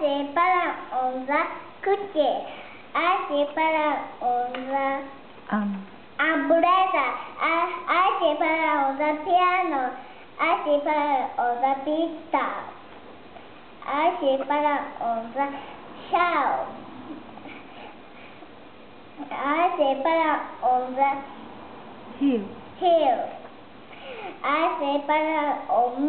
sit on the cookie. I para on the Um, umbrella. I, I sit on the piano. I para on the guitar. I sit on the shelf. I sit on the hill. I para on me.